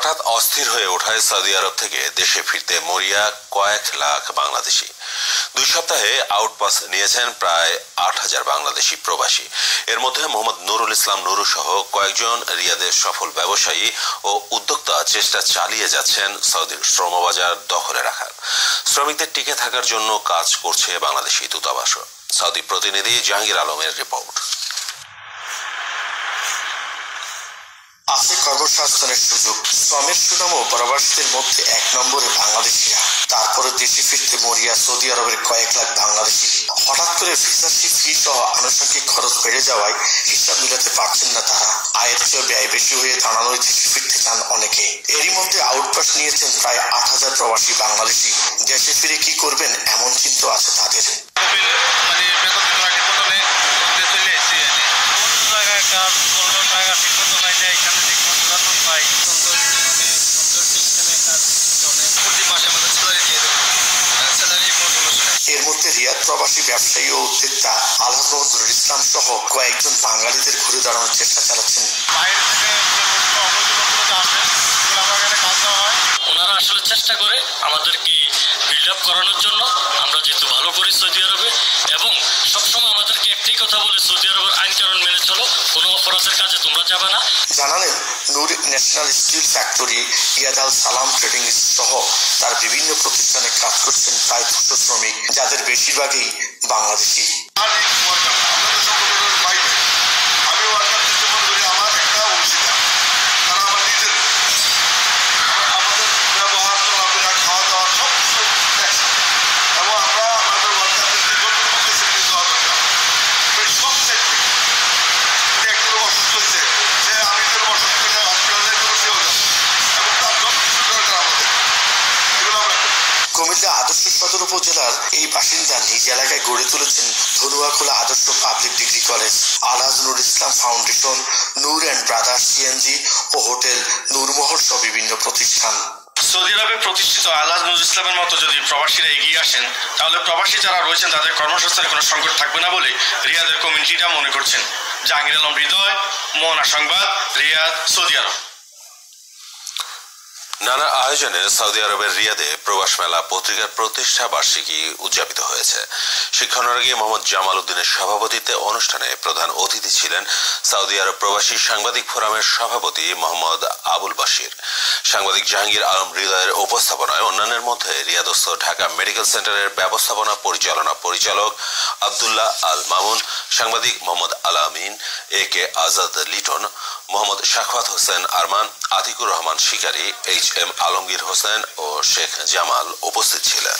হঠাৎ অস্থির হয়ে ওঠায় সৌদি আরব থেকে দেশে ফিরতে মরিয়া কয়েক লাখ বাংলাদেশি। দুই সপ্তাহে আউটপাস নিয়েছেন প্রায় আট হাজার বাংলাদেশি প্রবাসী। এর মধ্যে মোহাম্মদ নুরুল ইসলাম নুরু সহ কয়েকজন রিয়াদের সফল ব্যবসায়ী ও উদ্যোক্তা চেষ্টা চালিয়ে যাচ্ছেন সৌদির শ্রমবাজার দখলে রাখার। শ্রমিকদের টিকে থাকার জন্য কাজ করছে বাংলাদেশি দূতাবাস সৌদি প্রতিনিধি জাহাঙ্গীর আলমের রিপোর্ট। আছে কর্মসংস্থানের সুযোগ। শ্রমের সুনাম ও প্রবাসীদের মধ্যে এক নম্বরে বাংলাদেশিরা। তারপরে দেশে ফিরতে মরিয়া, সৌদি আরবের কয়েক লাখ বাংলাদেশি। হঠাৎ করে ভিসাসি ফি সহ আনুষঙ্গিক খরচ বেড়ে যাওয়ায় হিসাব মিলাতে পারছেন না তারা। আয়ের চেয়ে ব্যয় বেশি হয়ে দাঁড়ানোয় দেশে ফিরতে চান অনেকে। এরই মধ্যে আউটপাস নিয়েছেন প্রায় আট হাজার প্রবাসী বাংলাদেশি। দেশে ফিরে কি করবেন এমন চিন্তা আছে তাদের। প্রবাসী ব্যবসায়ী ও উদ্যোক্তা আলহাজ নজরুল ইসলাম সহ কয়েকজন বাঙালিদের ঘুরে দাঁড়ানোর চেষ্টা চালাচ্ছেন। হয়। ওনারা আসলে চেষ্টা করে আমাদেরকে বিল্ড আপ করানোর জন্য আমরা যেহেতু ভালো করি সৌদি আরবে, এবং সবসময় আমাদেরকে একটাই কথা বলে, সৌদি আরবের আইন কারণ মেনে চলো, কোনো অপরাধের কাজে তোমরা যাবে না। জানালেন Nuri national steel factory, Yad Al Salam trading সহ তার বিভিন্ন প্রতিষ্ঠানে কাজ করছেন প্রায় দুশো শ্রমিক, যাদের বেশিরভাগই বাংলাদেশি। কুমিল্লা আদর্শ সদর উপজেলার এই বাসিন্দা নিজ এলাকায় গড়ে তুলেছেন Dhanuakhola Adarsha public degree college. Alhaj Nur Islam foundation, Nur and brothers CNG O hotel Nurmahal সহ বিভিন্ন প্রতিষ্ঠান। সৌদি আরবে প্রতিষ্ঠিত আল্লাহ নজরুল ইসলামের মতো যদি প্রবাসীরা এগিয়ে আসেন, তাহলে প্রবাসী যারা রয়েছেন, তাদের কর্মসংস্থানের কোনো সংকট থাকবে না বলে রিয়াদের কমিউনিটিরা মনে করছেন। জাহাঙ্গীর আলম হৃদয়, মোহনা সংবাদ, রিয়াদ, সৌদি আরব। নানা আয়োজনে সৌদি আরবের রিয়াদে প্রবাস মেলা পত্রিকার প্রতিষ্ঠা বার্ষিকী উদযাপিত হয়েছে। শিক্ষানুরাগী মোহাম্মদ জামাল উদ্দিনের সভাপতিত্বে অনুষ্ঠানে প্রধান অতিথি ছিলেন সৌদি আরব প্রবাসী সাংবাদিক ফোরামের সভাপতি মোহাম্মদ আবুল বাশির। সাংবাদিক জাহাঙ্গীর আলম হৃদয়ের উপস্থাপনায় অন্যান্যের মধ্যে রিয়াদস্থ ঢাকা মেডিকেল সেন্টারের ব্যবস্থাপনা পরিচালনা পরিচালক আবদুল্লাহ আল মামুন, সাংবাদিক মোহাম্মদ আল আমিন, এ কে আজাদ লিটন, মোহাম্মদ শাখওয়াত হোসেন আরমান, আতিকুর রহমান শিকারী, এইচ এম আলমগীর হোসেন ও শেখ জামাল উপস্থিত ছিলেন।